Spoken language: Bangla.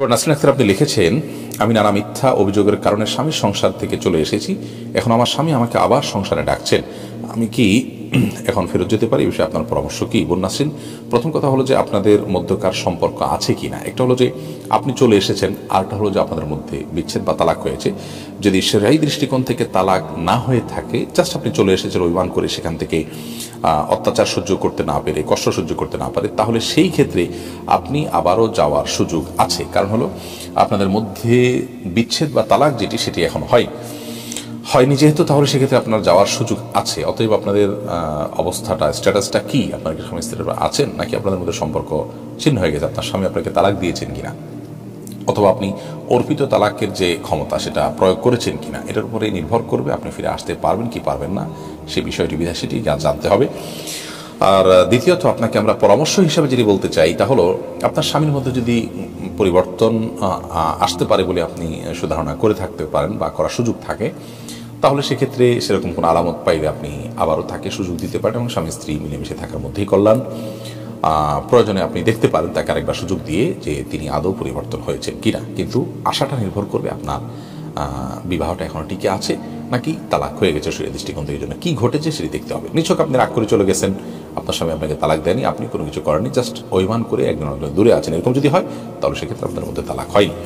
নাসরিন আপনি লিখেছেন, আমি নানা মিথ্যা অভিযোগের কারণে স্বামীর সংসার থেকে চলে এসেছি। এখন আমার স্বামী আমাকে আবার সংসারে ডাকছেন। আমি কি এখন ফেরত যেতে পারি বিষয়ে আপনার পরামর্শ কি? বোন নাসরিন, প্রথম কথা হলো যে আপনাদের মধ্যকার সম্পর্ক আছে কি না একটা হলো যে আপনি চলে এসেছেন, আরেকটা হলো যে আপনাদের মধ্যে বিচ্ছেদ বা তালাক হয়েছে। যদি সেরাই দৃষ্টিকোণ থেকে তালাক না হয়ে থাকে জাস্ট আপনি চলে এসেছেন, অভিমান করে সেখান থেকে অত্যাচার সহ্য করতে না পেরে, কষ্ট সহ্য করতে না পারে, তাহলে সেই ক্ষেত্রে আপনি আবারও যাওয়ার সুযোগ আছে। কারণ হলো, আপনাদের মধ্যে বিচ্ছেদ বা তালাক যেটি, সেটি এখন হয় হয়নি যেহেতু, তাহলে সেক্ষেত্রে আপনার যাওয়ার সুযোগ আছে। অতএব আপনাদের অবস্থাটা, স্ট্যাটাসটা কি? আপনার কি স্বামী স্ত্রীরা আছেন, নাকি আপনাদের মধ্যে সম্পর্ক ছিন্ন হয়ে গেছে? আপনার স্বামী আপনাকে তালাক দিয়েছেন কিনা? অথবা আপনি অর্পিত তালাকের যে ক্ষমতা, সেটা প্রয়োগ করেছেন কিনা? এটার উপরে নির্ভর করবে। আপনি ফিরে আসতে পারবেন কি পারবেন না, সে বিষয়টি বিধা সেটি জানতে হবে। আর, দ্বিতীয়ত আপনাকে আমরা পরামর্শ হিসাবে যেটি বলতে চাই, তা হলো, আপনার স্বামীর মধ্যে যদি পরিবর্তন আসতে পারে বলে আপনি সুধারণা করে থাকতে পারেন বা করার সুযোগ থাকে তাহলে সেক্ষেত্রে সেরকম কোনো আলামত পাইলে আপনি আবারও তাকে সুযোগ দিতে পারেন এবং স্বামী, স্ত্রী মিলেমিশে থাকার মধ্যেই কল্যাণ। প্রয়োজনে আপনি দেখতে পারেন তাকে আরেকবার সুযোগ দিয়ে যে তিনি আদৌ পরিবর্তন হয়েছেন কিনা। কিন্তু আশাটা নির্ভর করবে আপনার বিবাহটা এখনও টিকে আছে নাকি তালাক হয়ে গেছে সেই দৃষ্টিকোণ থেকে। জন্য কী ঘটেছে সেটি দেখতে হবে। নিছক আপনি রাগ করে চলে গেছেন, আপনার স্বামী আপনাকে তালাক দেয়নি, আপনি কোনো কিছু করেননি, জাস্ট অভিমান করে একজন দূরে আছেন। এরকম যদি হয়, তাহলে সেক্ষেত্রে আপনার মধ্যে তালাক হয়নি।